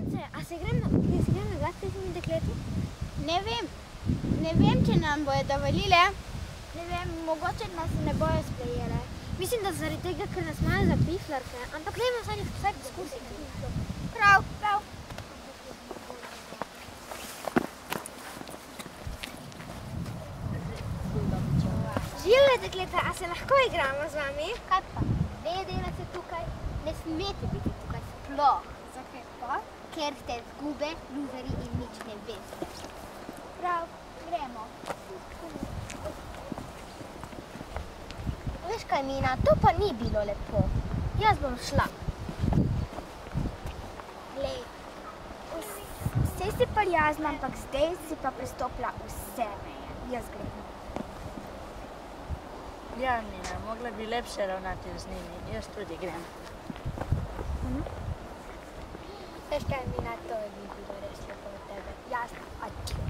Punce, a se gremo, se gremo na glas tistimi dekleti? Ne vem, ne vem, če nam bojo dovolile. Ne vem, mogoče nas ne bojo sprejele. Mislim, da zaradi tega, ker nas imajo za piflarke, ampak dajmo vsaj vsaj poskusiti. Prav, prav. Živele dekleta, a se lahko igramo z vami? Kaj pa? Dve delate tukaj, ne smete biti tukaj sploh. Pa? Ker ste zgube, luzeri in nič ne veste. Prav, gremo. Veš kaj, Mina, to pa ni bilo lepo. Jaz bom šla. Glej, vse si prijazna, ampak zdaj si pa prestopila vse meje. Jaz grem. Ja, Nina, mogla bi lepše ravnati z njimi. Jaz tudi grem. Veš kaj, Mina, to ni bilo res lepo od tebe. Jasno, adijo.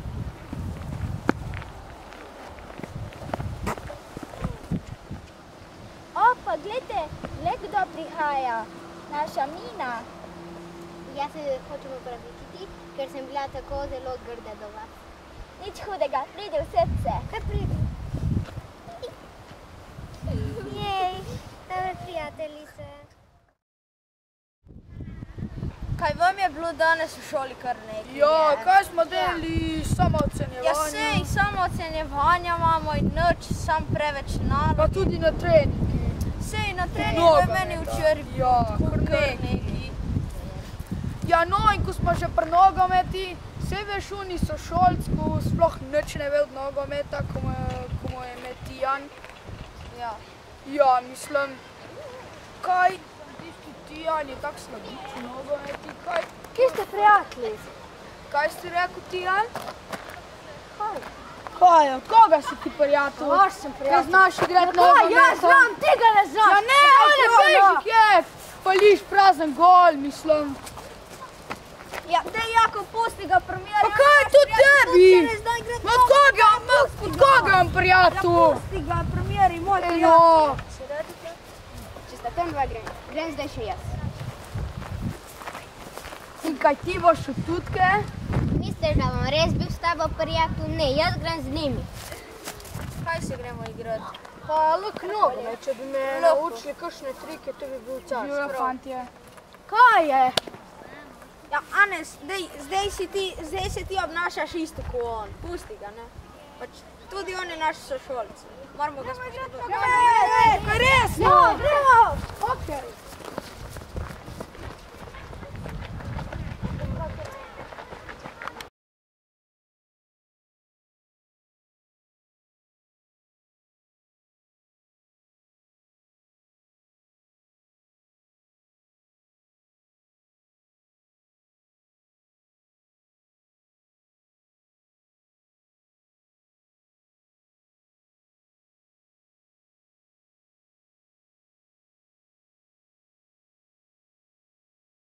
O, pa gledajte, le kdo prihaja. Naša Mina. Jaz se hočem opravičiti, ker sem bila tako zelo grda do vas. Nič hudega, pridi v srce. Kaj pridi? Jej, dobre prijateljice. Kaj vam je bilo danes v šoli kar nekaj? Ja, je? kaj smo delali, samo ocenjevanje. Ja, sej, samo ocenjevanja imamo in nič, sam preveč nalog. Pa tudi na treningi. Sej, na treningu je Nogometa. meni včeraj Ja, kar nekaj. Ja, no, in ko smo že pri nogometi, vse veš, oni so šolcku, sploh nič ne ve od nogometa, ko mu je, ko Metijan. Ja. Ja, mislim, kaj Tijan je tak slabič v nogometi, kaj, Kje ste prijatelji? kaj si rekel Tijan? Kaj? Kaj koga si ti prijatelj? Vaš sem Kaj prijatelj. znaš igrati Ja, nogomet? jaz znam, tega ne znam. Ja ne, on je bežik je, pališ prazen gol, mislim. Ja, te Jako, pusti ga primeri. Pa kaj je to tebi? Ma od koga, ma od koga vam prijatelj? Pusti ga primeri, moj prijatelj. No, Če sta tam dva grem, grem zdaj še jaz. Kaj ti boš v tutke? Misliš, da bom res bil s tabo prijatelj? Ne, jaz grem z njimi. Kaj se gremo igrati? Pa luk nogomet, če bi me naučili kakšne trike, to bi bil čas. Živijo, fantje. Kaj je? Ja, Anes, zdaj, zdaj, si ti, zdaj se ti obnašaš isto kot on. Pusti ga, ne? Pač tudi on je naš sošolc. Moramo ga spoštovati. Ej, kaj resno? gremo! Okay.